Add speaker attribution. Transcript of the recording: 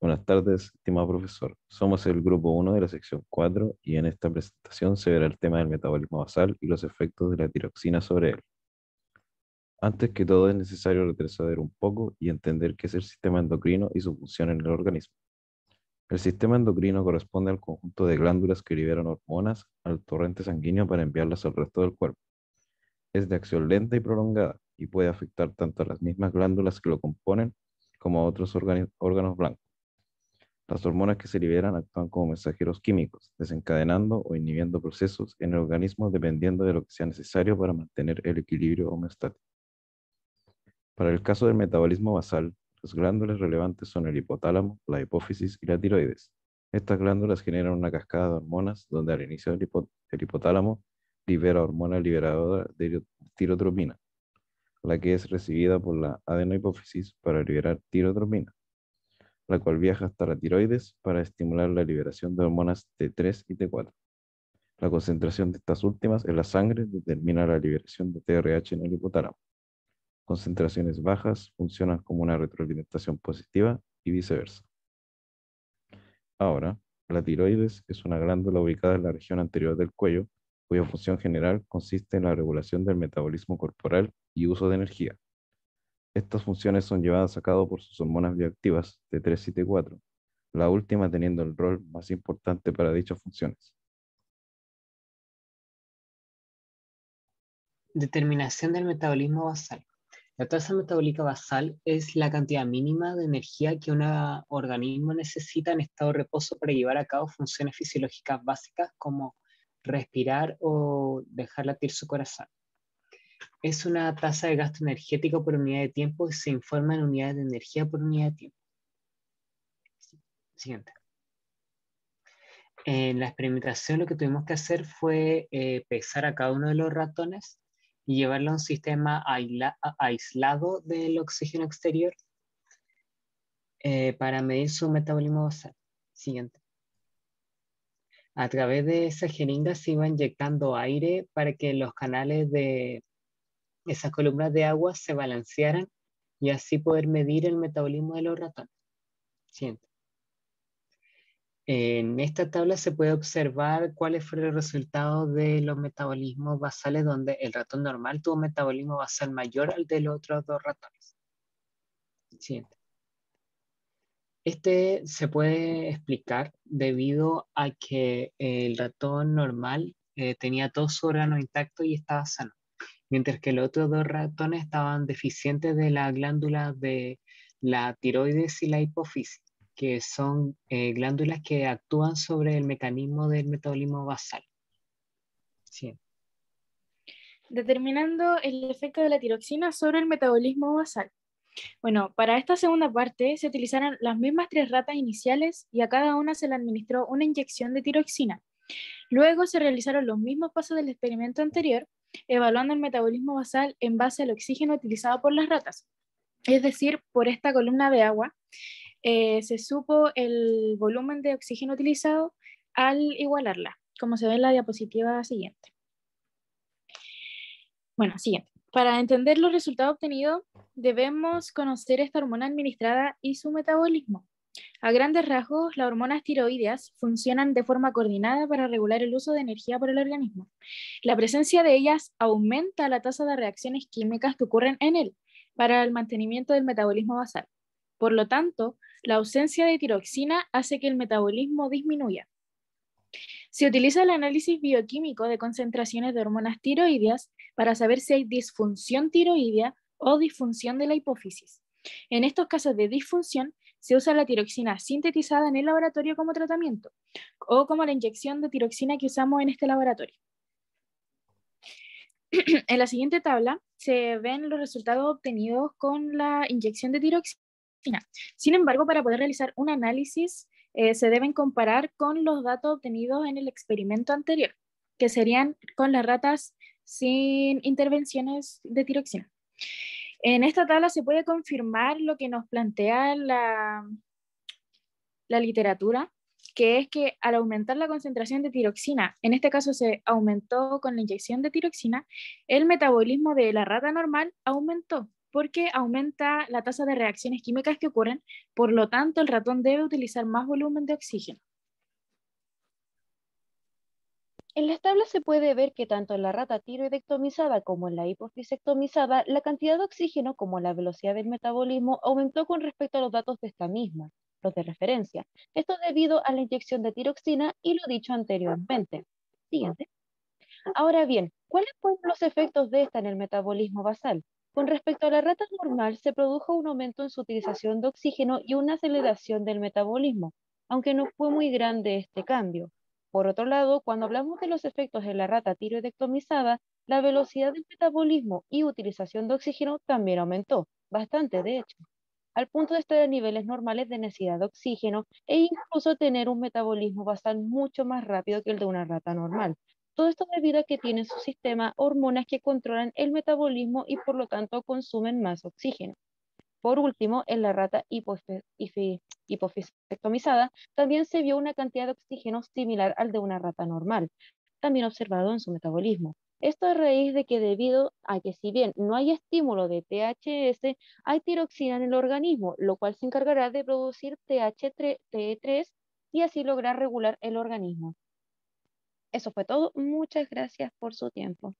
Speaker 1: Buenas tardes, estimado profesor. Somos el grupo 1 de la sección 4 y en esta presentación se verá el tema del metabolismo basal y los efectos de la tiroxina sobre él. Antes que todo es necesario retroceder un poco y entender qué es el sistema endocrino y su función en el organismo. El sistema endocrino corresponde al conjunto de glándulas que liberan hormonas al torrente sanguíneo para enviarlas al resto del cuerpo. Es de acción lenta y prolongada y puede afectar tanto a las mismas glándulas que lo componen como a otros órganos blancos. Las hormonas que se liberan actúan como mensajeros químicos, desencadenando o inhibiendo procesos en el organismo dependiendo de lo que sea necesario para mantener el equilibrio homeostático. Para el caso del metabolismo basal, las glándulas relevantes son el hipotálamo, la hipófisis y la tiroides. Estas glándulas generan una cascada de hormonas donde al inicio del hipotálamo libera hormona liberadora de tirotropina, la que es recibida por la adenohipófisis para liberar tirotropina, la cual viaja hasta la tiroides para estimular la liberación de hormonas T3 y T4. La concentración de estas últimas en la sangre determina la liberación de TRH en el hipotálamo concentraciones bajas funcionan como una retroalimentación positiva y viceversa. Ahora, la tiroides es una glándula ubicada en la región anterior del cuello, cuya función general consiste en la regulación del metabolismo corporal y uso de energía. Estas funciones son llevadas a cabo por sus hormonas bioactivas T3 y T4, la última teniendo el rol más importante para dichas funciones.
Speaker 2: Determinación del metabolismo basal. La tasa metabólica basal es la cantidad mínima de energía que un organismo necesita en estado de reposo para llevar a cabo funciones fisiológicas básicas como respirar o dejar latir su corazón. Es una tasa de gasto energético por unidad de tiempo y se informa en unidades de energía por unidad de tiempo. Siguiente. En la experimentación lo que tuvimos que hacer fue eh, pesar a cada uno de los ratones y llevarlo a un sistema aislado del oxígeno exterior eh, para medir su metabolismo basal. Siguiente. A través de esa jeringa se iba inyectando aire para que los canales de esas columnas de agua se balancearan y así poder medir el metabolismo de los ratones. Siguiente. En esta tabla se puede observar cuáles fueron los resultados de los metabolismos basales donde el ratón normal tuvo un metabolismo basal mayor al de los otros dos ratones. Siguiente. Este se puede explicar debido a que el ratón normal eh, tenía todo su órgano intacto y estaba sano, mientras que los otros dos ratones estaban deficientes de la glándula de la tiroides y la hipófisis que son eh, glándulas que actúan sobre el mecanismo del metabolismo basal. Sí.
Speaker 3: Determinando el efecto de la tiroxina sobre el metabolismo basal. Bueno, para esta segunda parte se utilizaron las mismas tres ratas iniciales y a cada una se le administró una inyección de tiroxina. Luego se realizaron los mismos pasos del experimento anterior, evaluando el metabolismo basal en base al oxígeno utilizado por las ratas, es decir, por esta columna de agua, eh, se supo el volumen de oxígeno utilizado al igualarla, como se ve en la diapositiva siguiente. Bueno, siguiente. Para entender los resultados obtenidos, debemos conocer esta hormona administrada y su metabolismo. A grandes rasgos, las hormonas tiroideas funcionan de forma coordinada para regular el uso de energía por el organismo. La presencia de ellas aumenta la tasa de reacciones químicas que ocurren en él para el mantenimiento del metabolismo basal. Por lo tanto, la ausencia de tiroxina hace que el metabolismo disminuya. Se utiliza el análisis bioquímico de concentraciones de hormonas tiroideas para saber si hay disfunción tiroidea o disfunción de la hipófisis. En estos casos de disfunción, se usa la tiroxina sintetizada en el laboratorio como tratamiento o como la inyección de tiroxina que usamos en este laboratorio. en la siguiente tabla se ven los resultados obtenidos con la inyección de tiroxina sin embargo, para poder realizar un análisis, eh, se deben comparar con los datos obtenidos en el experimento anterior, que serían con las ratas sin intervenciones de tiroxina. En esta tabla se puede confirmar lo que nos plantea la, la literatura, que es que al aumentar la concentración de tiroxina, en este caso se aumentó con la inyección de tiroxina, el metabolismo de la rata normal aumentó porque aumenta la tasa de reacciones químicas que ocurren, por lo tanto el ratón debe utilizar más volumen de oxígeno.
Speaker 4: En las tablas se puede ver que tanto en la rata tiroidectomizada como en la hipofisectomizada, la cantidad de oxígeno como la velocidad del metabolismo aumentó con respecto a los datos de esta misma, los de referencia. Esto debido a la inyección de tiroxina y lo dicho anteriormente. Siguiente. Ahora bien, ¿cuáles fueron los efectos de esta en el metabolismo basal? Con respecto a la rata normal, se produjo un aumento en su utilización de oxígeno y una aceleración del metabolismo, aunque no fue muy grande este cambio. Por otro lado, cuando hablamos de los efectos de la rata tiroidectomizada, la velocidad del metabolismo y utilización de oxígeno también aumentó, bastante de hecho, al punto de estar a niveles normales de necesidad de oxígeno e incluso tener un metabolismo basal mucho más rápido que el de una rata normal. Todo esto debido a que tienen su sistema hormonas que controlan el metabolismo y por lo tanto consumen más oxígeno. Por último, en la rata hipofisectomizada también se vio una cantidad de oxígeno similar al de una rata normal, también observado en su metabolismo. Esto a raíz de que debido a que si bien no hay estímulo de THS, hay tiroxina en el organismo, lo cual se encargará de producir TH3 y así lograr regular el organismo. Eso fue todo. Muchas gracias por su tiempo.